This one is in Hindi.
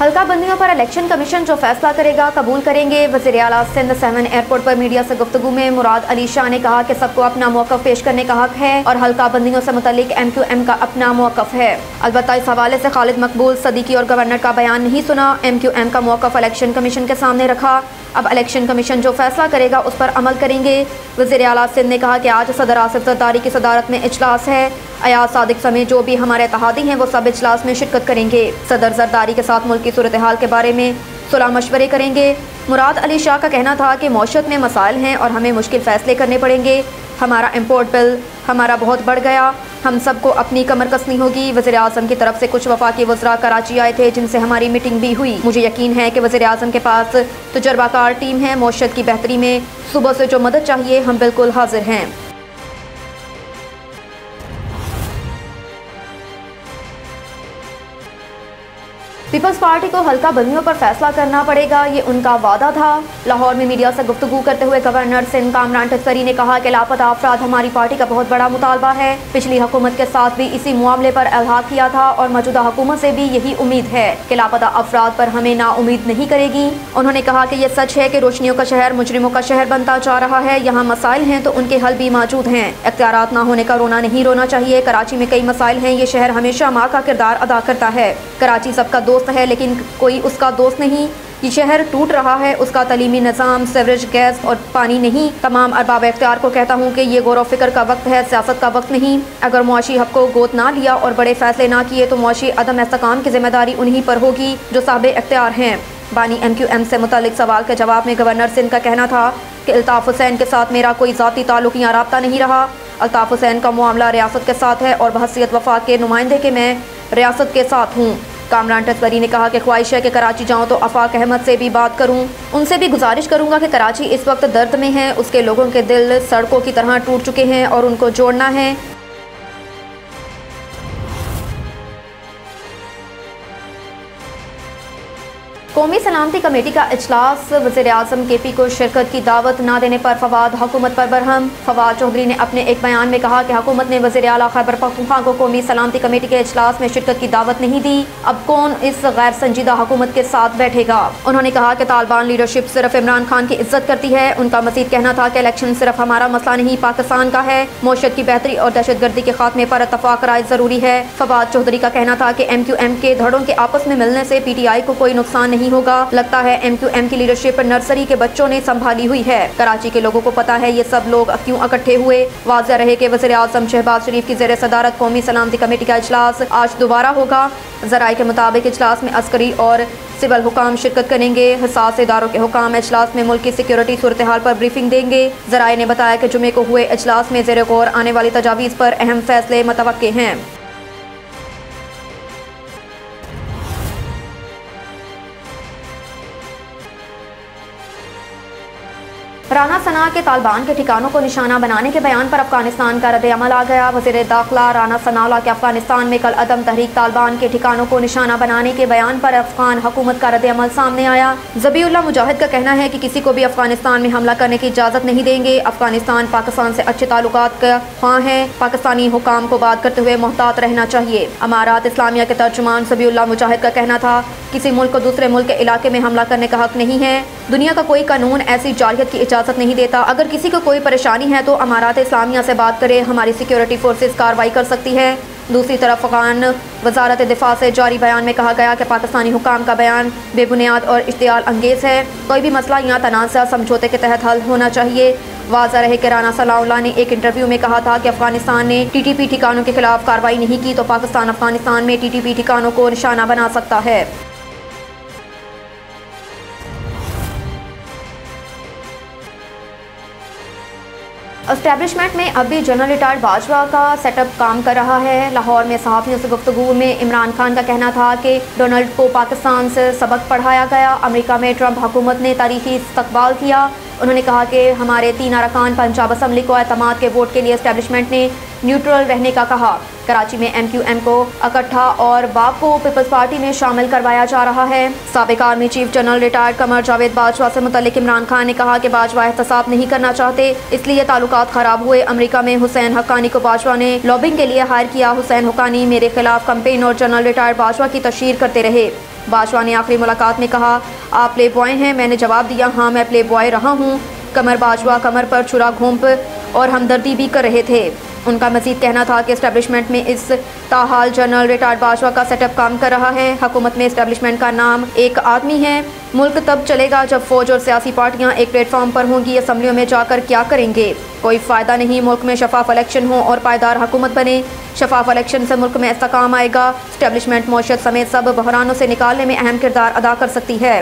हल्का बंदियों पर इलेक्शन कमीशन जो फैसला करेगा, कबूल करेंगे। वज़ीर अला सिंध सेवन एयरपोर्ट पर मीडिया से गुफ्तु में मुराद अली शाह ने कहा कि सबको अपना मौकफ पेश करने का हक है और हल्का बंदियों से मुतलिक एम क्यू एम का अपना मौकफ है। अलबत् इस हवाले से खालिद मकबूल सदीकी और गवर्नर का बयान नहीं सुना। एम क्यू एम का मौकफ इलेक्शन कमीशन के सामने रखा। अब इलेक्शन कमीशन जो फैसला करेगा, उस पर अमल करेंगे। वजी अला सिंध ने कहा कि आज सदर आसिफ जरदारी की सदारत में इजलास है। अयाज सादिक समेत जो भी हमारे इतिहादी हैं, वो सब इजलास में शिरकत करेंगे। सदर जरदारी के साथ मुल्क की सूरत हाल के बारे में सुलह मशवरे करेंगे। मुराद अली शाह का कहना था कि मौशत में मसाइल हैं और हमें मुश्किल फ़ैसले करने पड़ेंगे। हमारा इम्पोर्ट बिल हमारा बहुत बढ़ गया। हम सबको अपनी कमर कसनी होगी। वज़ीर अजम की तरफ़ से कुछ वफाक वजरा कराची आए थे, जिनसे हमारी मीटिंग भी हुई। मुझे यकीन है कि वजी अजम के पास तजर्बाकार टीम है, मौशत की बेहतरी में। सुबह से जो मदद चाहिए, हम बिल्कुल हाजिर हैं। पीपल्स पार्टी को हल्का बंदियों पर फैसला करना पड़ेगा, ये उनका वादा था। लाहौर में मीडिया से गुफ्तु करते हुए गवर्नर सिंध कामरान टस्करी ने कहा कि लापता अफराद हमारी पार्टी का बहुत बड़ा मुतालबा है। पिछली हुकूमत के साथ भी इसी मामले पर अलहाक किया था और मौजूदा हुकूमत से भी यही उम्मीद है कि लापता अफराद पर हमें ना उम्मीद नहीं करेगी। उन्होंने कहा कि यह सच है कि रोशनियों का शहर मुजरिमों का शहर बनता जा रहा है। यहाँ मसाइल हैं तो उनके हल भी मौजूद हैं। अख्तियार ना होने का रोना नहीं रोना चाहिए। कराची में कई मसाइल हैं। ये शहर हमेशा माँ का किरदार अदा करता है। कराची सबका दोस्त दोस्त है, लेकिन कोई उसका दोस्त नहीं। ये शहर टूट रहा है, उसका तलीमी निज़ाम, सेवरेज गैस और पानी नहीं। तमाम अरबाब इख्तियार को कहता हूँ कि ये गौर फ़िक्र का वक्त है, सियासत का वक्त नहीं। अगर मुआशी हक को गोद ना लिया और बड़े फैसले ना किए तो मुआशी अदम एहतकाम की ज़िम्मेदारी उन्हीं पर होगी जो साहब इख्तियार हैं। बानी एम क्यू एम से मुतल सवाल के जवाब में गवर्नर सिंध का कहना था कि अल्ताफ़ हुसैन के साथ मेरा कोई ज़ाती ताल्लुक या रबता नहीं रहा। अल्ताफ़ हुसैन का मामला रियासत के साथ है और बहसीत वफाक के नुमाइंदे के मैं रियासत के साथ हूँ। कामरान टसवरी ने कहा कि ख्वाहिश है कि कराची जाऊँ तो अफाक अहमद से भी बात करूँ। उनसे भी गुजारिश करूँगा कि कराची इस वक्त दर्द में है, उसके लोगों के दिल सड़कों की तरह टूट चुके हैं और उनको जोड़ना है। कौमी सलामती कमेटी का अजलास वजे अजम के पी को शिरकत की दावत न देने पर फवाद हुकूमत पर बरहम। फवाद चौधरी ने अपने एक बयान में कहा कि हुकूमत ने वजे अला खैबर पख्तूनख्वा को कौमी सलामती कमेटी के अजलास में शिरकत की दावत नहीं दी। अब कौन इस गैर संजीदा हुकूमत के साथ बैठेगा? उन्होंने कहा कि तालिबान लीडरशिप सिर्फ़ इमरान खान की इज़्ज़त करती है। उनका मजीद कहना था कि इलेक्शन सिर्फ़ हमारा मसला नहीं, पाकिस्तान का है। मोशत की बेहतरी और दहशत गर्दी के खात्मे पर इतफाक राय ज़रूरी है। फवाद चौधरी का कहना था कि एम क्यू एम के धड़ों के आपस में मिलने से पी टी आई को कोई नुकसान नहीं नहीं होगा। लगता है एम क्यू एम की लीडरशिप नर्सरी के बच्चों ने संभाली हुई है। कराची के लोगों को पता है ये सब लोग क्यों इकट्ठे हुए। वाजिया रहे कि वजी अजम शहबाज शरीफ की जेर सदारत कौमी सलामती कमेटी का अजलास आज दोबारा होगा। जराये के मुताबिक अजलास में अस्करी और सिविल हुकाम शिरकत करेंगे। हसास इदारों के हुकाम अजलास में मुल्क की सिक्योरिटी सूरत हाल पर ब्रीफिंग देंगे। जराये ने बताया कि जुमे को हुए अजलास में जेर गौर आने वाली तजावीज़ पर अहम फैसले मतव हैं। राना सना के तालिबान के ठिकानों को निशाना बनाने के बयान पर अफ़गानिस्तान का रद्द अमल आ गया। वज़ीर दाखिला राना सनाला के अफ़गानिस्तान में कल अदम तहरीक तालिबान के ठिकानों को निशाना बनाने के बयान पर अफगान हुकूमत का रद्द अमल सामने आया। जबीउल्ला मुजाहिद का कहना है कि किसी को भी अफ़गानिस्तान में हमला करने की इजाज़त नहीं देंगे। अफ़गानिस्तान, पाकिस्तान से अच्छे ताल्लुक का ख्वाह है। पाकिस्तानी हुकाम को बात करते हुए मोहतात रहना चाहिए। अमारात इस्लामिया के तर्जुमान जबीउल्ला मुजाहिद का कहना था, किसी मुल्क को दूसरे मुल्क के इलाके में हमला करने का हक नहीं है। दुनिया का कोई कानून ऐसी जारियत की इजाज़त नहीं देता। अगर किसी को कोई परेशानी है तो अमारात इस्लामिया से बात करें, हमारी सिक्योरिटी फोर्सेज कार्रवाई कर सकती है। दूसरी तरफ़ अफगान वजारत दिफा से जारी बयान में कहा गया कि पाकिस्तानी हुकाम का बयान बेबुनियाद और इश्तियाल अंगेज है। कोई भी मसला या तनाज़ा समझौते के तहत हल होना चाहिए। वाजा रहे कि राना सलाउल्ला ने एक इंटरव्यू में कहा था कि अफ़गानिस्तान ने टी टी पी ठिकानों के खिलाफ कार्रवाई नहीं की तो पाकिस्तान अफ़गानिस्तान में टी टी पी ठिकानों को निशाना बना सकता है। अस्टैब्लिशमेंट में अभी जनरल रिटायर्ड बाजवा का सेटअप काम कर रहा है। लाहौर में सहाफ़ियों से गुफ्तु में इमरान खान का कहना था कि डोनाल्ड को पाकिस्तान से सबक पढ़ाया गया। अमेरिका में ट्रंप हुकूमत ने तारीखी इस्तबाल किया। उन्होंने कहा कि हमारे तीन अरकान पंजाब असम्बली को अतमाद के वोट के लिए इस्टेब्लिशमेंट ने न्यूट्रल रहने का कहा। कराची में एम क्यू एम को इकट्ठा और बाप को पीपल्स पार्टी में शामिल करवाया जा रहा है। सबक army chief general retired Qamar Javed Bajwa से मुतलिक इमरान खान ने कहा कि बाजवा एहतसाब नहीं करना चाहते, इसलिए ताल्लुक खराब हुए। अमरीका में हुसैन हकानी को बाजवा ने लॉबिंग के लिए हायर किया। हुसैन हकानी मेरे खिलाफ कंपेन और जनरल रिटायर्ड बाजवा की तशहर करते रहे। बाजवा ने आखिरी मुलाकात में कहा, आप प्ले बॉय हैं, मैंने जवाब दिया हाँ मैं प्ले बॉय रहा हूँ। कमर बाजवा, कमर पर छुरा घूम और हमदर्दी भी कर रहे थे। उनका मजीद कहना था कि इस्टेब्लिशमेंट में इस ताहाल जनरल रिटायर्ड बाजवा का सेटअप काम कर रहा है। हुकूमत में इस्टेब्लिशमेंट का नाम एक आदमी है। मुल्क तब चलेगा जब फौज और सियासी पार्टियाँ एक प्लेटफॉर्म पर होंगी असम्बलियों में जाकर क्या करेंगे? कोई फ़ायदा नहीं, मुल्क में शफाफ इलेक्शन हो और पायदार हुकूमत बने। शफाफ इलेक्शन से मुल्क में इस्तेकाम आएगा। इस्टेब्लिशमेंट मीशत समेत सब बहरानों से निकालने में अहम किरदार अदा कर सकती है।